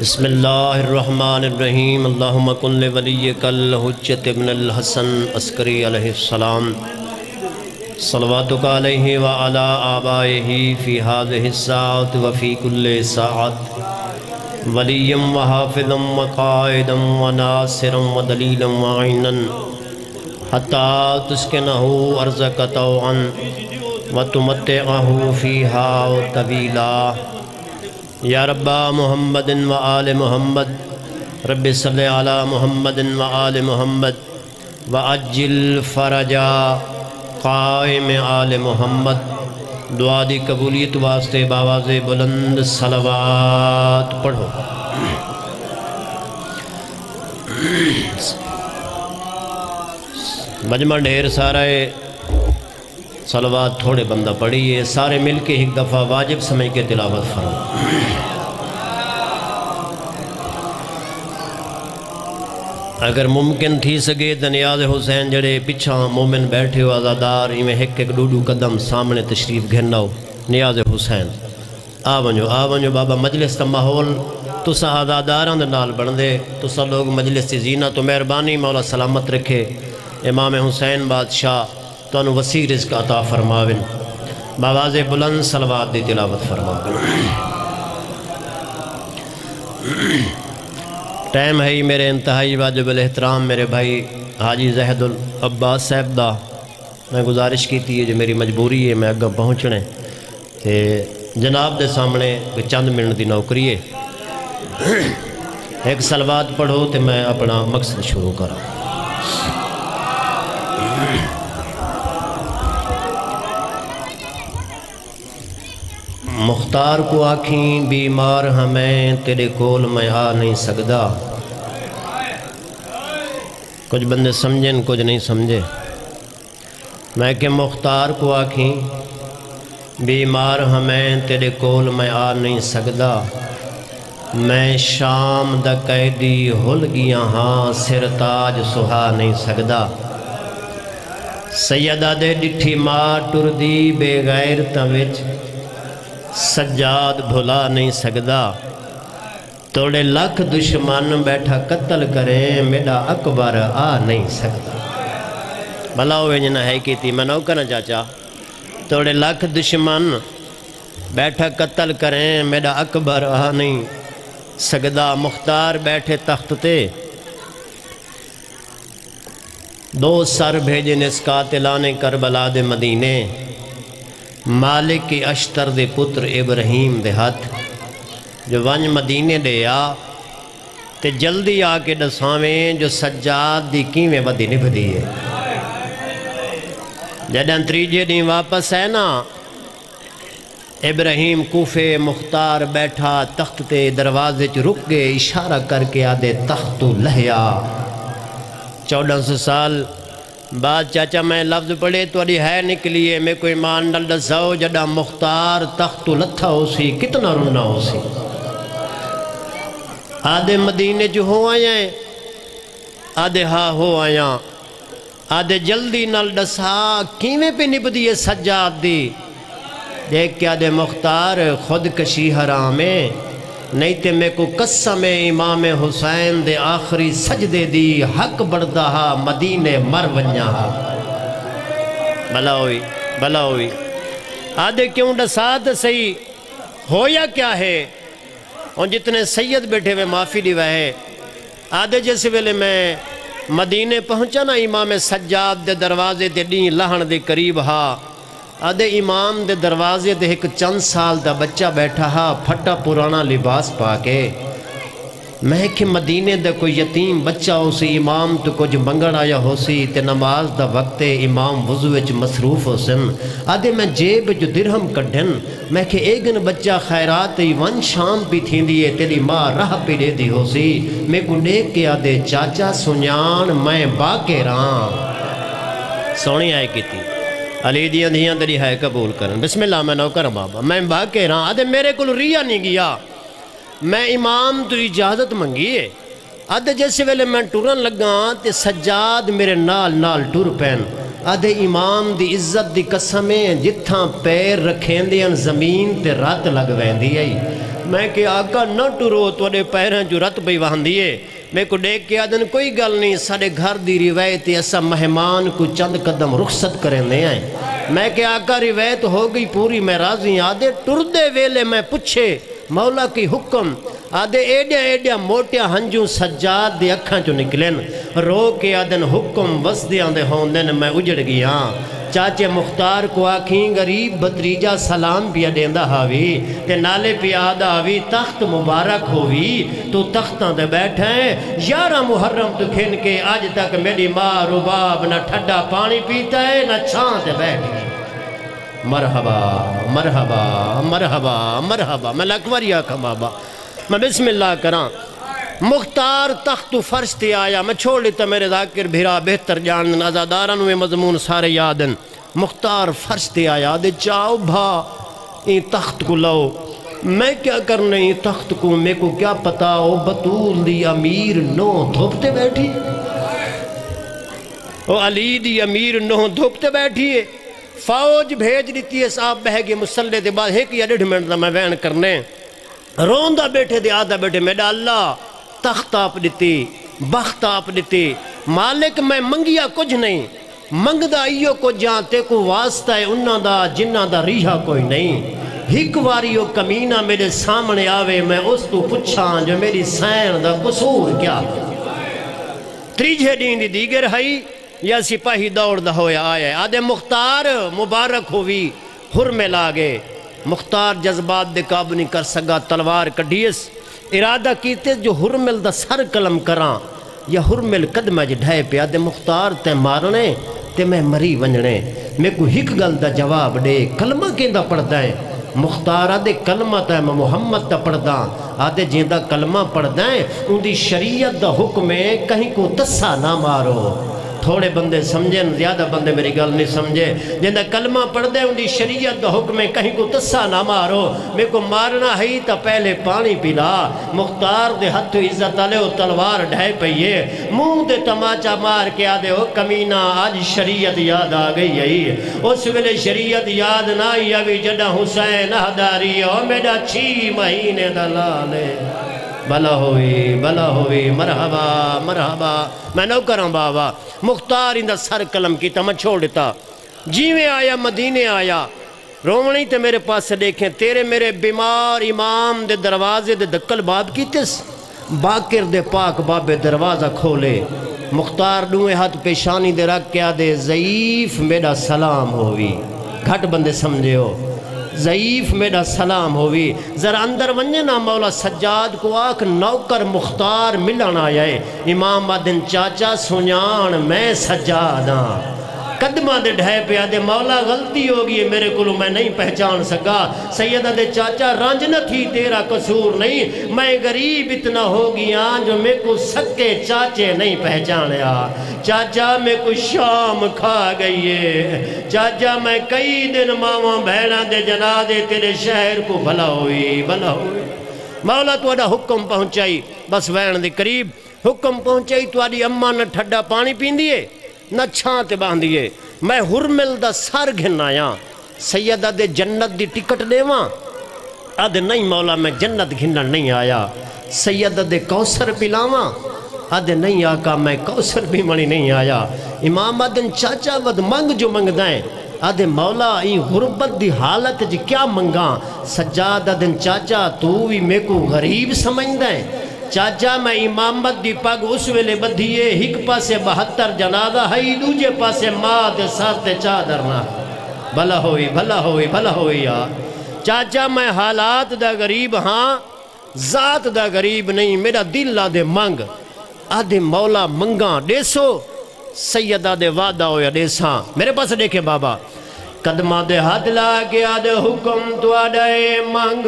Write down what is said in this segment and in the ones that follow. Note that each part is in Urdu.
بسم اللہ الرحمن الرحیم، اللہم کن لولیک الحجت ابن الحسن عسکری علیہ السلام، صلواتک علیہ وعلا آبائہ فی هذه الساعت وفی کل ساعت، ولیم وحافظم وقائدم وناصرم ودلیلم وعینن حتی تسکنہو ارزک توعا وتمتعہو فیہا طویلا یا رب محمد و آل محمد. رب صلی علی محمد و آل محمد. و اجل فرجا. قائم آل محمد. دعا دی قبولیت واسطے باواز بلند صلوات پڑھو. مجمع ڈھیر سارا ہے. صلوات تھوڑے بندہ پڑھیے، سارے مل کے ایک دفعہ واجب سمجھ کے تلاوت فرما اگر ممکن تھی سگے تو نیاز حسین جڑے پچھا مومن بیٹھے ہو، آزادار، ایویں ایک ایک ڈوڈو قدم سامنے تشریف گھرنا ہو نیاز حسین، آ ونجو آ ونجو بابا، مجلس کا ماحول تسا آزاداراں دے نال بن دے تسا لوگ مجلس کی زینہ تو مہربانی، مولا سلامت رکھے۔ امام حسین بادشاہ تو انو وسیع رزق عطا فرماون۔ باواز بلند صلوات دی تلاوت فرماون۔ ٹائم ہے ہی میرے انتہائی واجب الاحترام میرے بھائی حاجی زہد العباس صاحب دا۔ میں گزارش کی تھی جو میری مجبوری ہے، میں اگا پہنچنے تے جناب دے سامنے چند منٹ دی نوکری ہے۔ ایک سلوات پڑھو تے میں اپنا مقصد شروع کروں مختار کو آکھیں بیمار ہمیں، تیرے کول میں آ نہیں سکدا کچھ بندے سمجھیں، کچھ نہیں سمجھے۔ میں کہ مختار کو آکھیں بیمار ہمیں، تیرے کول میں آ نہیں سکدا میں شام دا قیدی ہل گیا ہاں سر تاج سہا نہیں سکدا سیدہ دے ڈٹھی ماں ٹر دی بے غیر توچ سجاد بھلا نہیں سکدا توڑے لکھ دشمن بیٹھا قتل کریں میڈا اکبر آ نہیں سکدا بھلا ہوئے جنہ ہے کی تھی میں کرنا چاچا۔ توڑے لکھ دشمن بیٹھا قتل کریں میڈا اکبر آ نہیں سکدا مختار بیٹھے تخت تے۔ دو سر بھیجن اس قاتلانے کربلا دے مدینے۔ مالک کی اشتر دے پتر ابراہیم دے ہاتھ۔ جو ونج مدینے دے آ، تے جلدی آ کے ڈساویں جو سجاد دی کیویں ودی نبھ دیئے جدن تریجے دیں واپس ہے نا، ابراہیم کوفے مختار بیٹھا تخت تے دروازے چ رک گئے اشارہ کر کے آدھے تخت لہیا۔ چودہ سو سال بعد چاچا میں لفظ پڑھے تو اڑی ہے نکلیے میں کوئی مان ڈل دساؤ جڑا مختار تخت لتھا ہو سی، کتنا رونا ہو سی۔ آدھے مدینے جو ہو آیا ہیں، آدھے ہاں ہو آیا۔ آدھے جلدی نل ڈسا کیویں پہ نبدی سجاد دی؟ دیکھ کے آدھے مختار خود کشی حرام ہے۔ نہیں تے میں کو قسم امام حسین دے آخری سجدے دی حق بڑھدا ہا مدینے مر ونیا ہا۔ بلا ہوئی بلا ہوئی۔ آدھے کیوں ڈسات صحیح؟ ہو یا کیا ہے؟ اور جتنے سید بیٹھے ہوئے، معافی دیوہ ہے۔ آدھے جیسے ویلے میں مدینے پہنچا نا، امام سجاد دے دروازے دے دیں لہن دے قریب ہا۔ آدھے امام دے دروازے دے ایک چند سال دا بچہ بیٹھا ہا، پھٹا پرانا لباس پا کے۔ میں کہ مدینے دے کوئی یتیم بچہ ہو سی، امام تو کچھ منگڑ آیا ہو سی، تے نماز دا وقت امام وضوچ مصروف ہو سن۔ آدھے میں جیب جو درہم کڈھن، میں کہ ایگن بچہ، خیرات ون شام پی تھی دیئے تیری ماں راہ پی دے دی ہو سی۔ میں کو نیک کے آدھے چاچا سنیان، میں باقی رہاں سونی آئے کی تھی علی دیاں دیاں دری ہے قبول کرن۔ بسم اللہ میں نو کر بابا۔ میں باقی رہاں آدھے میرے کل ریا نہیں گیا۔ میں امام تو اجازت منگیے آدھے جیسے ویلے میں ٹورن لگا ہاں، تے سجاد میرے نال نال ٹور پین۔ آدھے امام دی عزت دی قسمیں جتھاں پیر رکھیں دیں زمین تے رات لگ ویندی ہے۔ میں کہ آقا نہ ٹورو ٹرو توڑے پیریں جو رت بھئی وہاں دیئے میں کو دیکھ کے آدھن کوئی گل نہیں سارے گھر دی روایت ایسا مہمان کو چند قدم رخصت کریں دے آئیں میں کہ آقا روایت ہو گئی پوری، میں راضی ہاں۔ آدھے ٹر دے ویلے میں پچھے مولا کی حکم؟ آدھے ایڈیا ایڈیا موٹیا ہنجوں سجاد دے اکھاں چو نکلیں رو کے آدھن حکم وسدیاں دے ہوندن میں اجڑ گیا ہاں۔ چاچے مختار کو آکھیں، غریب بطریجہ سلام پیا دیندہ ہاوی تے نالے پیا آدھا ہاوی تخت مبارک ہوئی تو تختاں دے بیٹھیں یارہ محرم تو کھن کے آج تک میری ماں رباب نہ ٹھڈا پانی پیتا ہے، نہ چھان دے بیٹھیں مرحبا مرحبا مرحبا مرحبا، میں لکوری آکھا بابا، میں بسم اللہ کراں۔ مختار تخت و فرش تے آیا۔ میں چھوڑ لیتا، میرے ذاکر بھیرا، بہتر جانن ازادارن ہوئے مضمون سارے یادن۔ مختار فرش تے آیا، دے چاؤ بھا این تخت کو لو میں کیا کرنے این تخت کو میں کو کیا پتا؟ او بطول دی امیر نو دھوپتے بیٹھی۔ او علی دی امیر نو دھوپتے بیٹھی۔ ہے فوج بھیج دیتی ہے، صاحب بہگی مسلح دے بعد ایک یا ڈیڑھ منٹ دا میں وین کرنے۔ روندہ بیٹھے دے، آدھا بیٹھے میڈا اللہ تخت آپ دیتی بخت آپ دیتی مالک میں منگیا کچھ نہیں منگ دا ایو کو جانتے کو واسطہ ہے انہاں دا جنہ دا ریحہ کوئی نہیں ہک واریو کمینہ میرے سامنے آوے میں اس تو پچھاں جو میری سین دا قصور کیا تریجھے دین دی دیگر ہائی یا سپاہی دوڑ دا ہویا آیا آدھے مختار مبارک ہوئی حرمے لاگے مختار جذبات دے قابو نہیں کر سگا تلوار کڈیس، ارادہ کیتے جو حرمل دا سر کلم کراں، یا حرمل قدمہ جی ڈھائے پہ آدھے مختار تے مارنے تے میں مری ونجنے۔ میں کو ہک گل دا جواب دے، کلمہ کیندہ پڑھ دائیں مختار آدھے کلمہ تے میں محمد تا پڑھ داں آدھے جیندہ کلمہ پڑھ دائیں ان دی شریعت دا حکم ہے، کہیں کو تسا نہ مارو۔ تھوڑے بندے سمجھیں زیادہ بندے میری گل نہیں سمجھے۔ جندہ کلمہ پڑھ دے ان دی شریعت دا حکم ہے کہیں کو تسا نہ مارو۔ میں کو مارنا ہی تا پہلے پانی پیلا مختار دے ہتھ عزت آلے ہو تلوار ڈھائے پئیے موں دے تماچا مار کے آدھے ہو کمینہ، آج شریعت یاد آ گئی ہے۔ اس ویلے شریعت یاد نہ یا بھی جڈا حسین ہداری ہو میڈا چھی مہینے دلالے بلا ہوئی بلا ہوئی، مرحبا مرحبا۔ میں نو کروں ہاں بابا، مختار اندہ سر کلم کی تا میں چھوڑ دیتا۔ جیویں آیا، مدینے آیا۔ رومنی تے میرے پاس سے دیکھیں، تیرے میرے بیمار امام دے دروازے دے دکل باب کی تس باکر دے پاک باب دروازہ کھولے۔ مختار دوئے ہاتھ پیشانی دے رکھ کیا دے ضعیف میرا سلام ہوئی۔ گھٹ بندے سمجھے ہو۔ ضعیف میرا سلام ہوئی ذرا اندر ونجے نا مولا سجاد کو آکھ نوکر مختار ملن آیا ہے۔ امام آدن چاچا سنیان میں سجاداں قدمہ دے ڈھائے پہ آدھے مولا غلطی ہوگی ہے میرے کلو میں نہیں پہچان سکا سیدہ دے چاچا رانج نہ تھی تیرا قصور نہیں میں غریب اتنا ہو گیا جو میں کو سکے چاچے نہیں پہچانیا چاچا میں کو شام کھا گئی ہے چاچا میں کئی دن ماما بہنا دے جنا دے تیرے شہر کو بھلا ہوئی بھلا ہوئی مولا تو اڈا حکم پہنچائی بس وین دے قریب حکم پہنچائی تو اڈی اممہ نہ ٹھڈا پانی پین دیئے نہ چھان تے باندھئے میں حرمل دا سر گھن آیا۔ سیدہ دے جنت دی ٹکٹ دے وہاں نہیں مولا، میں جنت گھنن نہیں آیا۔ سیدہ دے کوسر پلاواں۔ آدھے نہیں آقا، میں کوسر بھی منی نہیں آیا۔ امام آدھن چاچا ود منگ جو منگ دائیں آدھے مولا این غربت دی حالت جی کیا منگاں۔ سجاد آدھن چاچا، تو بھی میں کو غریب سمجھ دائیں چاچا میں امامت دی پاگ اس ویلے بدھیے ہک پاسے بہتر جنادہ ہائی دوجے پاسے ماں دے ساتھ چادر نہ بھلا ہوئی بھلا ہوئی بھلا ہوئی یا چاچا میں حالات دا غریب ہاں ذات دا غریب نہیں میرا دل لا دے منگ آدھے مولا منگاں دیسو سیدہ دے وعدہ ہویا دیساں میرے پاس دیکھے بابا قدمہ دے حد لا کے آدھے حکم تو آدھے منگ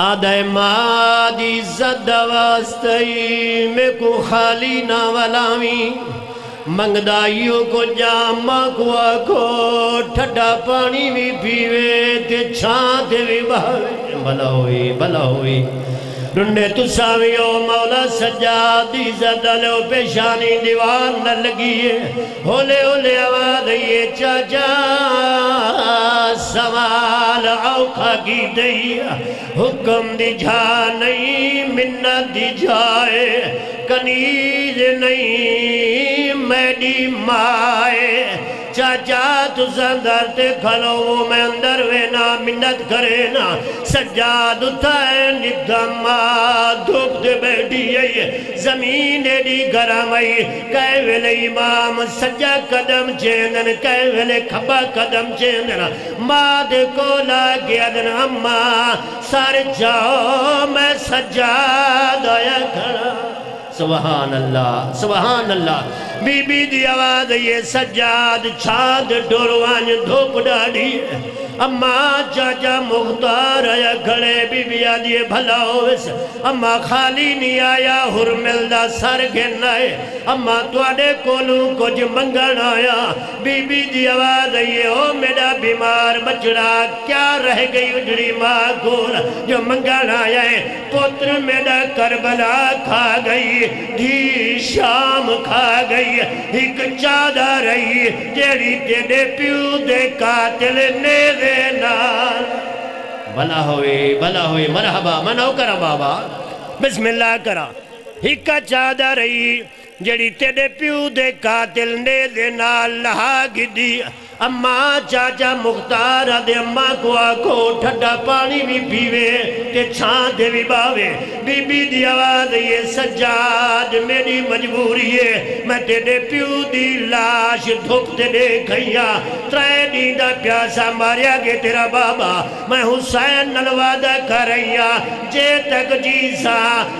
آدھے مادی زد واسطی میں کو خالی نہ ولاوی منگدائیوں کو جامع کو آکھو ٹھٹا پانی بھی پیوے، تے چھانتے بھی بھاوے بھلا ہوئی بھلا ہوئی۔ رنے تو ساویو مولا سجادی زدلو پیشانی دیوان نہ لگیے ہولے ہولے آواد یہ چاچا۔ سوال اوکھا کی دیا حکم دی جا نہیں منت دی جائے، کنیز نہیں میڈی مائے۔ چاچا تو زندر تے کھلو وہ میں اندر وینا منت کرے نا سجاد اتھائے ندھم دھوپ دے بیٹھی ہے زمین دی گرم آئی کہے ویلے امام سجا قدم چیندن کہے ویلے کھبا قدم چیندن ماد کو لاگیا دن اما سار جاؤ میں سجاد آیا کھڑا سبحان اللہ سبحان اللہ بی بی دی آواز یہ سجاد، چھاد، ڈوروان، دھوپ ڈاڑی اما چاچا مختار آیا کھڑے بی بی آدھے بھلا ہوئس اما خالی نہیں آیا حرمل دا سر گھنائے اما توڑے کولو کچھ منگن آیا۔ بی بی دی آواز یہ ہو میرا بیمار بچڑا، کیا رہ گئی اجڑی ماں کول جو منگن آیا ہے، پتر میرا کربلا کھا گئی۔ دھی شام کھا گئی ایک چادہ رہی جیڑی تیڑے پیو دے قاتل نیزے نال۔ بلا ہوئے بلا ہوئے، مرحبا منو کرا بابا۔ بسم اللہ کرا۔ ایک چادہ رہی جیڑی تیڑے پیو دے قاتل نیزے نال لہا گی دی اماں چاچا مختار دے اماں کو آکھو ٹھڑا پانی بھی پیوے تے چھان دے بھی باوے بی بی دی آواز یہ سجاد میری مجبوری ہے میں تیرے پیو دی لاش دھوپ تے دے کھیا ترائے دیندہ پیاسا ماریا گے تیرا بابا میں حسین نلوادہ کریا جے تک جیسا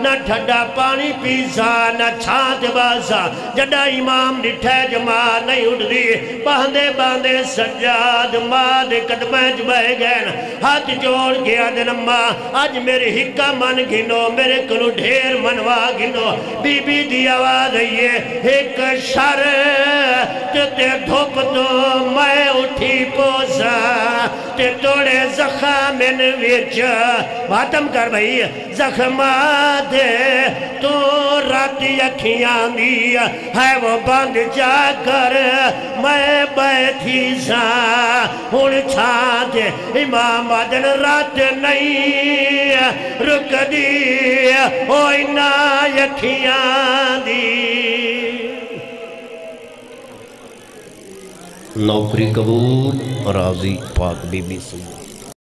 نہ ٹھڑا پانی پیسا نہ چھان دے باسا جڑا امام نٹھے جمع نہیں اٹھ دی باندے باندے دے سجاد ماں دے قدمیں جبائے گئے ہاتھ جوڑ گیا دن ماں آج میرے ہکا من گھنو میرے کلو ڈھیر منوا گھنو بی بی دی آواز یہ ایک شر تے دھوپ تو میں اٹھی پوسا تے توڑے زخامن ویچ باتم کر بھئی زخمات دے تو راتی اکھیاں دیا ہے وہ بند جا کر میں بیٹھی ہون چھانتے امام آدن رات نہیں۔ رک دی۔ ہوئی نا یکھیاں دی۔ نوکری قبول، راضی پاک بی بی سید